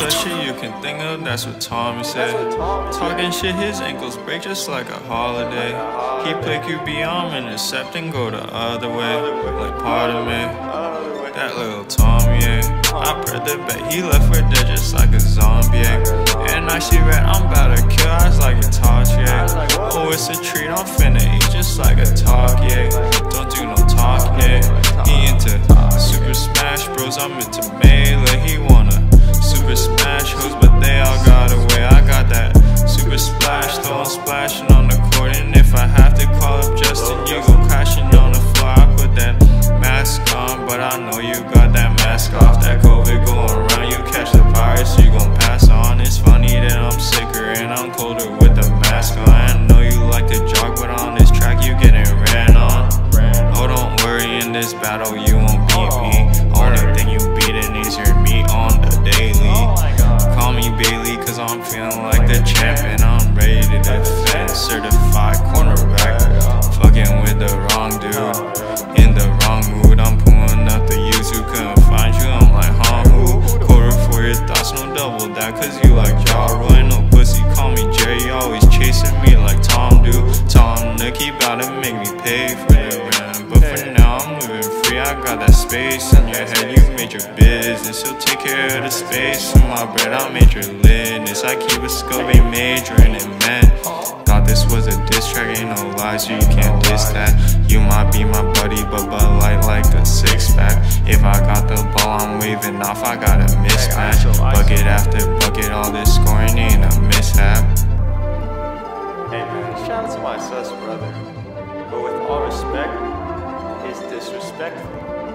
best shit you can think of, that's what Tommy said. Talking shit, his ankles break just like a holiday. He play QB arm, intercept and go the other way, like part of me. That little Tommy, yeah. I pray the bet he left for dead just like a zombie, yeah. And I see red, I'm about to kill, eyes like a torch, yeah. Oh, it's a treat, I'm finna eat just like a talk, yeah. Don't do no talking, yeah. He into Super Smash Bros, I'm into wanna Super Smash Bros, but they all got away. I got that Super Splash, though I'm splashing on the court. And if I have to call up Justin, you go crashing on the floor. I put that mask on, but I know you got that mask off. That COVID going around, you catch the virus, you gon' pass on. It's funny that I'm sicker and I'm colder with the mask on. I know you like to jog, but on this track, you getting ran on. Oh, don't worry, in this battle, you won't beat me. Only thing you beating is your meat on the daily. Oh Call me Bailey, cause I'm feeling like the champ and I'm ready to defend. Certified cornerback, fucking with the wrong dude. In the wrong mood, I'm pulling up the who couldn't find you. I'm like, huh, who? Quarter for your thoughts, no double that, cause you like jaw rolling, no pussy. Call me Jerry, always chasing me like Tom do. Tom he bout to make me pay for the rent. But for I got that space in your head. You made your business, so take care of the space. In my bread, I made your litness. I keep a ain't majoring in men. Thought this was a diss track, ain't no lies, you can't diss that. You might be my buddy, but Bud Light like a six pack. If I got the ball, I'm waving off, I got a mismatch. Bucket after bucket, all this scoring ain't a mishap. Out